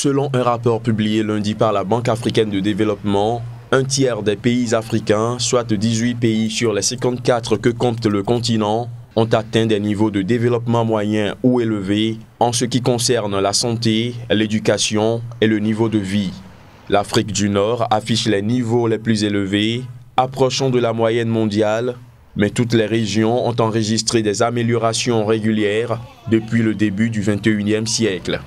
Selon un rapport publié lundi par la Banque africaine de développement, un tiers des pays africains, soit 18 pays sur les 54 que compte le continent, ont atteint des niveaux de développement moyen ou élevés en ce qui concerne la santé, l'éducation et le niveau de vie. L'Afrique du Nord affiche les niveaux les plus élevés, approchant de la moyenne mondiale, mais toutes les régions ont enregistré des améliorations régulières depuis le début du 21e siècle.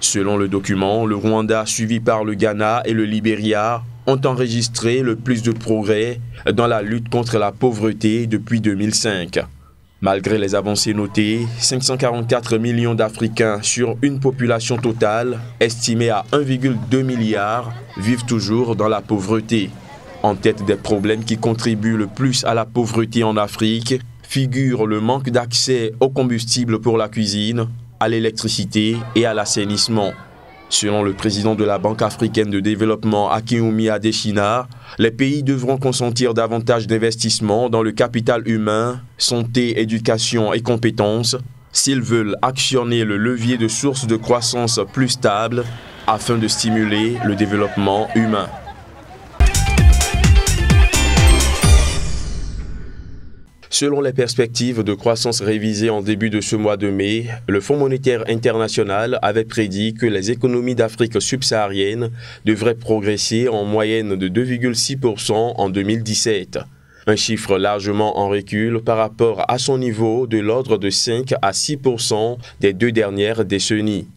Selon le document, le Rwanda, suivi par le Ghana et le Libéria, ont enregistré le plus de progrès dans la lutte contre la pauvreté depuis 2005. Malgré les avancées notées, 544 millions d'Africains sur une population totale estimée à 1,2 milliard vivent toujours dans la pauvreté. En tête des problèmes qui contribuent le plus à la pauvreté en Afrique figure le manque d'accès au combustible pour la cuisine, à l'électricité et à l'assainissement. Selon le président de la Banque africaine de développement Akinoumi Adeshina, les pays devront consentir davantage d'investissements dans le capital humain, santé, éducation et compétences s'ils veulent actionner le levier de sources de croissance plus stable afin de stimuler le développement humain. Selon les perspectives de croissance révisées en début de ce mois de mai, le Fonds monétaire international avait prédit que les économies d'Afrique subsaharienne devraient progresser en moyenne de 2,6% en 2017. Un chiffre largement en recul par rapport à son niveau de l'ordre de 5 à 6% des deux dernières décennies.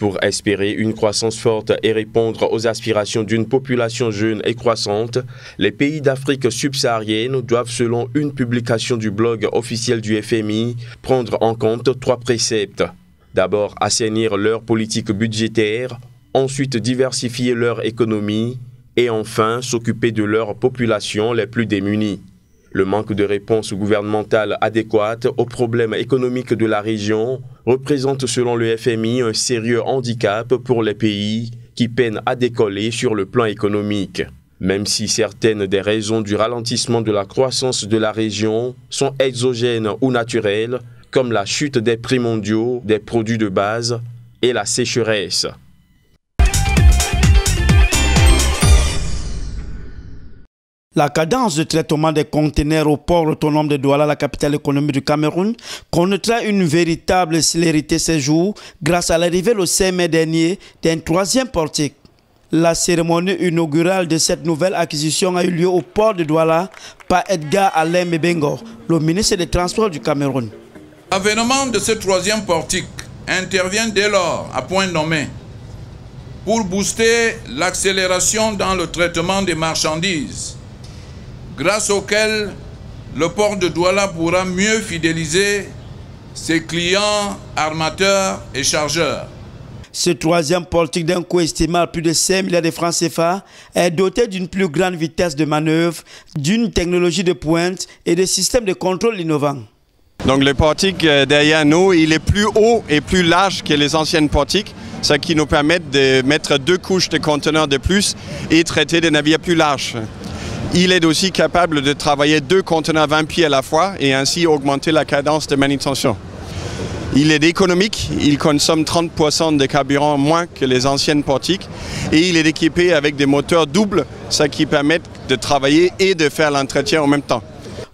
Pour espérer une croissance forte et répondre aux aspirations d'une population jeune et croissante, les pays d'Afrique subsaharienne doivent, selon une publication du blog officiel du FMI, prendre en compte trois préceptes. D'abord, assainir leur politique budgétaire, ensuite diversifier leur économie et enfin s'occuper de leurs populations les plus démunies. Le manque de réponse gouvernementale adéquate aux problèmes économiques de la région représente selon le FMI un sérieux handicap pour les pays qui peinent à décoller sur le plan économique. Même si certaines des raisons du ralentissement de la croissance de la région sont exogènes ou naturelles, comme la chute des prix mondiaux des produits de base et la sécheresse. La cadence de traitement des conteneurs au port autonome de Douala, la capitale économique du Cameroun, connaîtra une véritable célérité ces jours grâce à l'arrivée le 5 mai dernier d'un troisième portique. La cérémonie inaugurale de cette nouvelle acquisition a eu lieu au port de Douala par Edgar Alain Mebengo, le ministre des Transports du Cameroun. L'avènement de ce troisième portique intervient dès lors à point nommé pour booster l'accélération dans le traitement des marchandises grâce auquel le port de Douala pourra mieux fidéliser ses clients armateurs et chargeurs. Ce troisième portique d'un coût estimé à plus de 5 milliards de francs CFA est doté d'une plus grande vitesse de manœuvre, d'une technologie de pointe et de systèmes de contrôle innovants. Donc le portique euh, derrière nous, il est plus haut et plus large que les anciennes portiques, ce qui nous permet de mettre deux couches de conteneurs de plus et traiter des navires plus larges. Il est aussi capable de travailler deux conteneurs 20 pieds à la fois et ainsi augmenter la cadence de manutention. Il est économique, il consomme 30% de carburant moins que les anciennes portiques et il est équipé avec des moteurs doubles, ce qui permet de travailler et de faire l'entretien en même temps.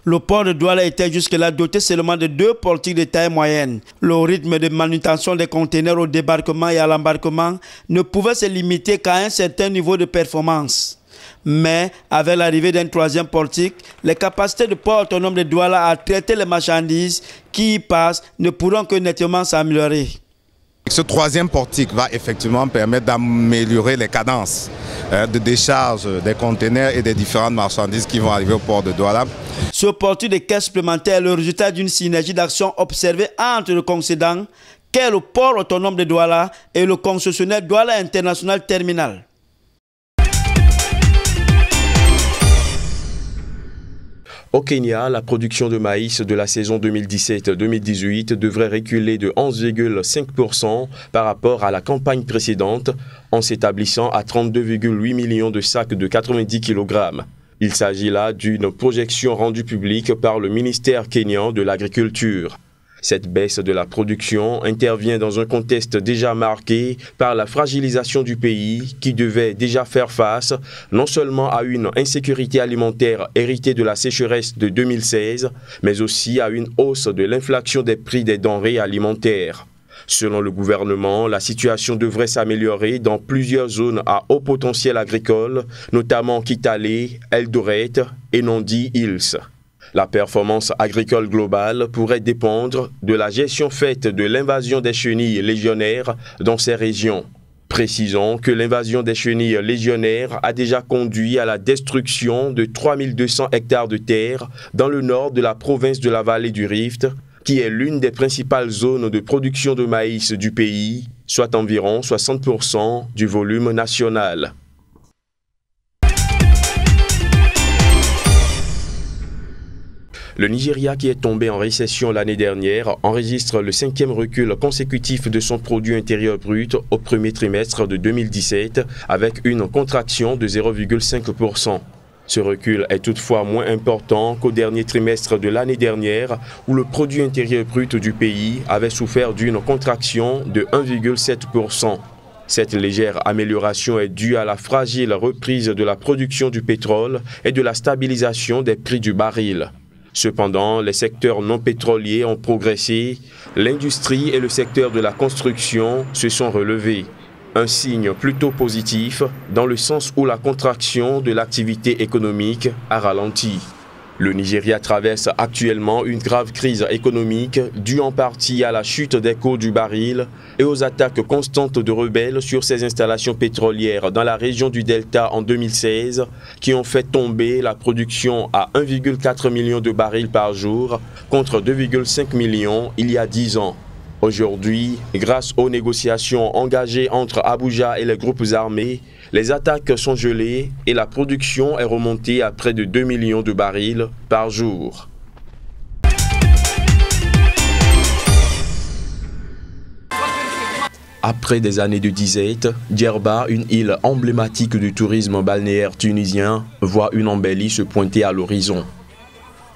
Le port de Douala était jusque-là doté seulement de deux portiques de taille moyenne. Le rythme de manutention des conteneurs au débarquement et à l'embarquement ne pouvait se limiter qu'à un certain niveau de performance. Mais avec l'arrivée d'un troisième portique, les capacités de port autonome de Douala à traiter les marchandises qui y passent ne pourront que nettement s'améliorer. Ce troisième portique va effectivement permettre d'améliorer les cadences euh, de décharge des conteneurs et des différentes marchandises qui vont arriver au port de Douala. Ce portique de caisse supplémentaire est le résultat d'une synergie d'action observée entre le concédant, qu'est le port autonome de Douala, et le concessionnaire Douala International Terminal. Au Kenya, la production de maïs de la saison 2017-2018 devrait reculer de 11,5% par rapport à la campagne précédente en s'établissant à 32,8 millions de sacs de 90 kg. Il s'agit là d'une projection rendue publique par le ministère kenyan de l'Agriculture. Cette baisse de la production intervient dans un contexte déjà marqué par la fragilisation du pays qui devait déjà faire face non seulement à une insécurité alimentaire héritée de la sécheresse de 2016, mais aussi à une hausse de l'inflation des prix des denrées alimentaires. Selon le gouvernement, la situation devrait s'améliorer dans plusieurs zones à haut potentiel agricole, notamment Kitale, Eldoret et Nandi Hills. La performance agricole globale pourrait dépendre de la gestion faite de l'invasion des chenilles légionnaires dans ces régions. Précisons que l'invasion des chenilles légionnaires a déjà conduit à la destruction de 3200 hectares de terre dans le nord de la province de la vallée du Rift, qui est l'une des principales zones de production de maïs du pays, soit environ 60% du volume national. Le Nigeria, qui est tombé en récession l'année dernière, enregistre le cinquième recul consécutif de son produit intérieur brut au premier trimestre de 2017, avec une contraction de 0,5%. Ce recul est toutefois moins important qu'au dernier trimestre de l'année dernière, où le produit intérieur brut du pays avait souffert d'une contraction de 1,7%. Cette légère amélioration est due à la fragile reprise de la production du pétrole et de la stabilisation des prix du baril. Cependant, les secteurs non pétroliers ont progressé, l'industrie et le secteur de la construction se sont relevés. Un signe plutôt positif dans le sens où la contraction de l'activité économique a ralenti. Le Nigeria traverse actuellement une grave crise économique due en partie à la chute des cours du baril et aux attaques constantes de rebelles sur ses installations pétrolières dans la région du Delta en 2016 qui ont fait tomber la production à 1,4 million de barils par jour contre 2,5 millions il y a 10 ans. Aujourd'hui, grâce aux négociations engagées entre Abuja et les groupes armés, les attaques sont gelées et la production est remontée à près de 2 millions de barils par jour. Après des années de disette, Djerba, une île emblématique du tourisme balnéaire tunisien, voit une embellie se pointer à l'horizon.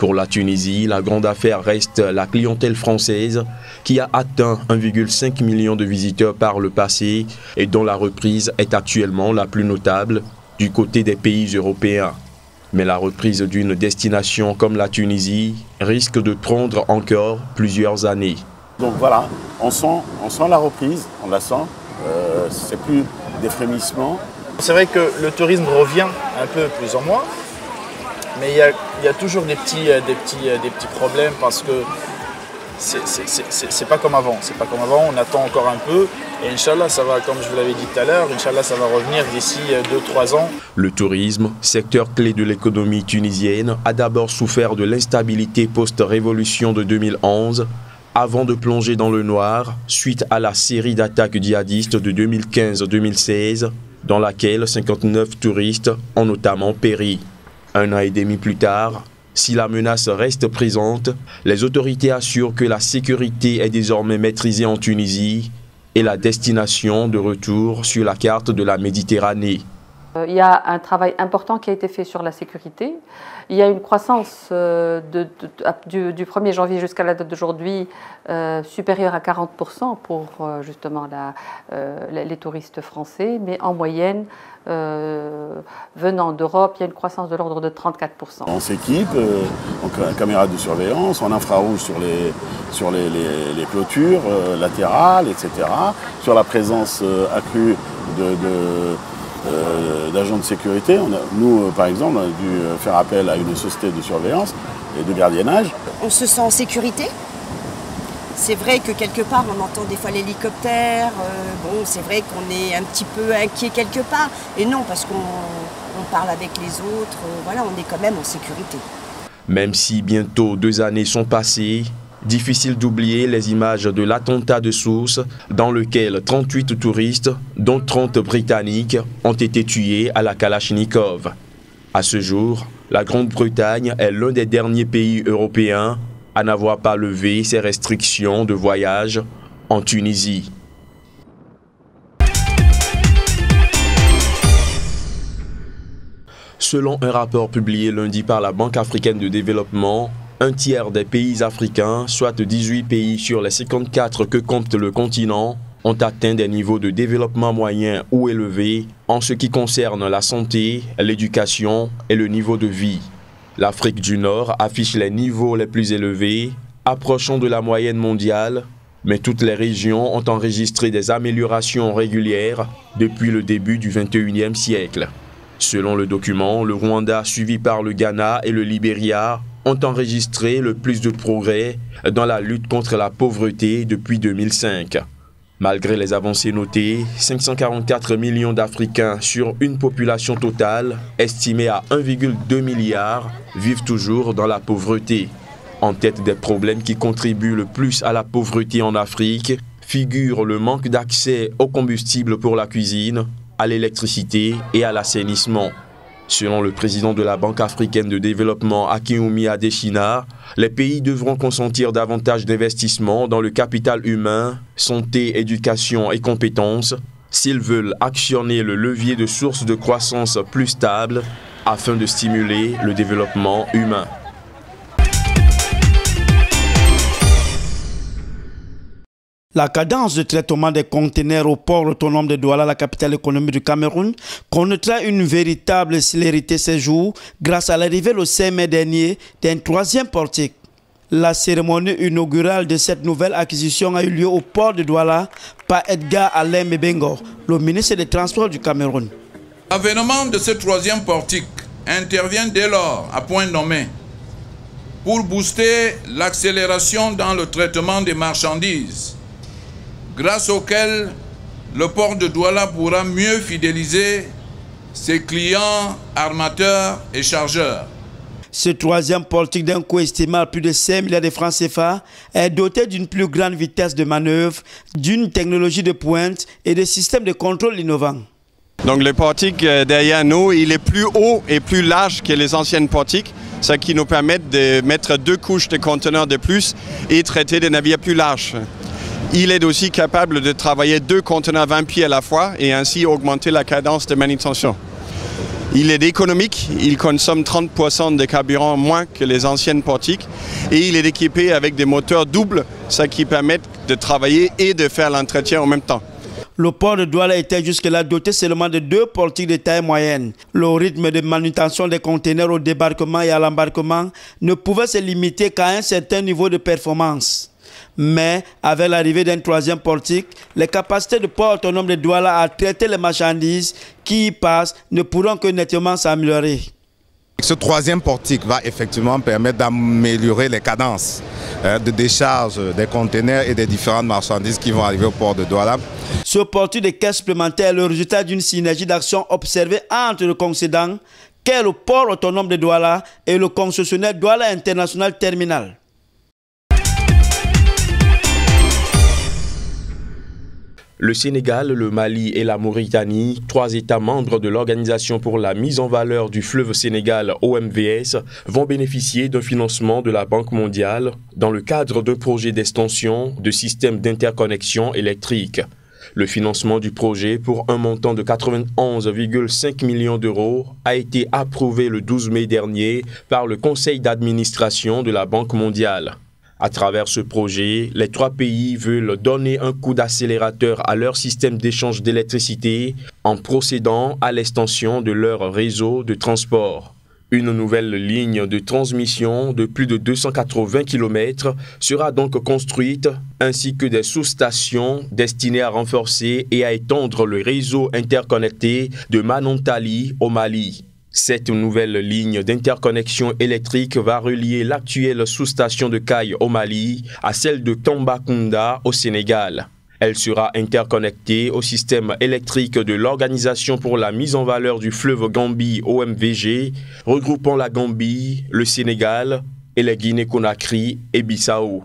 Pour la Tunisie, la grande affaire reste la clientèle française qui a atteint 1,5 million de visiteurs par le passé et dont la reprise est actuellement la plus notable du côté des pays européens. Mais la reprise d'une destination comme la Tunisie risque de prendre encore plusieurs années. Donc voilà, on sent, on sent la reprise, on la sent, euh, c'est plus des frémissements. C'est vrai que le tourisme revient un peu plus en moins, mais il y a, toujours des petits, euh, des, petits, euh, des petits problèmes parce que c'est pas comme avant. C'est pas comme avant, on attend encore un peu. Et Inch'Allah, ça va, comme je vous l'avais dit tout à l'heure, Inch'Allah, ça va revenir d'ici 2-3 euh, ans. Le tourisme, secteur clé de l'économie tunisienne, a d'abord souffert de l'instabilité post-révolution de 2011 avant de plonger dans le noir suite à la série d'attaques djihadistes de 2015-2016 dans laquelle 59 touristes ont notamment péri. Un an et demi plus tard, si la menace reste présente, les autorités assurent que la sécurité est désormais maîtrisée en Tunisie et la destination de retour sur la carte de la Méditerranée. Euh, il y a un travail important qui a été fait sur la sécurité. Il y a une croissance euh, du, 1er janvier jusqu'à la date d'aujourd'hui euh, supérieure à 40% pour justement les touristes français, mais en moyenne, venant d'Europe, il y a une croissance de l'ordre de 34%. On s'équipe en caméra de surveillance, en infrarouge sur les, sur les, clôtures latérales, etc. Sur la présence accrue de d'agents de sécurité. nous, euh, par exemple, on a dû euh, faire appel à une société de surveillance et de gardiennage. On se sent en sécurité? C'est vrai que quelque part, on entend des fois l'hélicoptère. bon, c'est vrai qu'on est un petit peu inquiet quelque part. Et non, parce qu'on parle avec les autres. voilà, on est quand même en sécurité. Même si bientôt deux années sont passées, Difficile d'oublier les images de l'attentat de Sousse dans lequel 38 touristes, dont 30 britanniques, ont été tués à la Kalachnikov. À ce jour, la Grande-Bretagne est l'un des derniers pays européens à n'avoir pas levé ses restrictions de voyage en Tunisie. Selon un rapport publié lundi par la Banque africaine de développement, un tiers des pays africains, soit 18 pays sur les 54 que compte le continent, ont atteint des niveaux de développement moyen ou élevé en ce qui concerne la santé, l'éducation et le niveau de vie. L'Afrique du Nord affiche les niveaux les plus élevés, approchant de la moyenne mondiale, mais toutes les régions ont enregistré des améliorations régulières depuis le début du 21e siècle. Selon le document, le Rwanda, suivi par le Ghana et le Libéria, ont enregistré le plus de progrès dans la lutte contre la pauvreté depuis 2005. Malgré les avancées notées, 544 millions d'Africains sur une population totale estimée à 1,2 milliard vivent toujours dans la pauvreté. En tête des problèmes qui contribuent le plus à la pauvreté en Afrique figure le manque d'accès au combustible pour la cuisine, à l'électricité et à l'assainissement. Selon le président de la Banque africaine de développement Akinoumi Adesina, les pays devront consentir davantage d'investissements dans le capital humain, santé, éducation et compétences s'ils veulent actionner le levier de sources de croissance plus stable afin de stimuler le développement humain. La cadence de traitement des conteneurs au port autonome de Douala, la capitale économique du Cameroun, connaîtra une véritable célérité ces jours grâce à l'arrivée le 5 mai dernier d'un troisième portique. La cérémonie inaugurale de cette nouvelle acquisition a eu lieu au port de Douala par Edgar Alain Mebengo, le ministre des Transports du Cameroun. L'avènement de ce troisième portique intervient dès lors à point nommé pour booster l'accélération dans le traitement des marchandises grâce auquel le port de Douala pourra mieux fidéliser ses clients armateurs et chargeurs. Ce troisième portique d'un coût estimé à plus de 5 milliards de francs CFA est doté d'une plus grande vitesse de manœuvre, d'une technologie de pointe et de systèmes de contrôle innovants. Donc le portique euh, derrière nous, il est plus haut et plus large que les anciennes portiques, ce qui nous permet de mettre deux couches de conteneurs de plus et traiter des navires plus larges. Il est aussi capable de travailler deux conteneurs 20 pieds à la fois et ainsi augmenter la cadence de manutention. Il est économique, il consomme 30% de carburant moins que les anciennes portiques et il est équipé avec des moteurs doubles, ce qui permet de travailler et de faire l'entretien en même temps. Le port de Douala était jusque-là doté seulement de deux portiques de taille moyenne. Le rythme de manutention des conteneurs au débarquement et à l'embarquement ne pouvait se limiter qu'à un certain niveau de performance. Mais avec l'arrivée d'un troisième portique, les capacités de port autonome de Douala à traiter les marchandises qui y passent ne pourront que nettement s'améliorer. Ce troisième portique va effectivement permettre d'améliorer les cadences euh, de décharge des conteneurs et des différentes marchandises qui vont arriver au port de Douala. Ce portique de caisse supplémentaire est le résultat d'une synergie d'action observée entre le concédant, qu'est le port autonome de Douala, et le concessionnaire Douala International Terminal. Le Sénégal, le Mali et la Mauritanie, trois États membres de l'Organisation pour la mise en valeur du fleuve Sénégal OMVS, vont bénéficier d'un financement de la Banque mondiale dans le cadre d'un projet d'extension de systèmes d'interconnexion électrique. Le financement du projet pour un montant de 91,5 millions d'euros a été approuvé le 12 mai dernier par le conseil d'administration de la Banque mondiale. À travers ce projet, les trois pays veulent donner un coup d'accélérateur à leur système d'échange d'électricité en procédant à l'extension de leur réseau de transport. Une nouvelle ligne de transmission de plus de 280 km sera donc construite, ainsi que des sous-stations destinées à renforcer et à étendre le réseau interconnecté de Manontali au Mali. Cette nouvelle ligne d'interconnexion électrique va relier l'actuelle sous-station de Caille au Mali à celle de Tambacounda au Sénégal. Elle sera interconnectée au système électrique de l'Organisation pour la mise en valeur du fleuve Gambie OMVG, regroupant la Gambie, le Sénégal et les Guinée-Conakry et Bissau.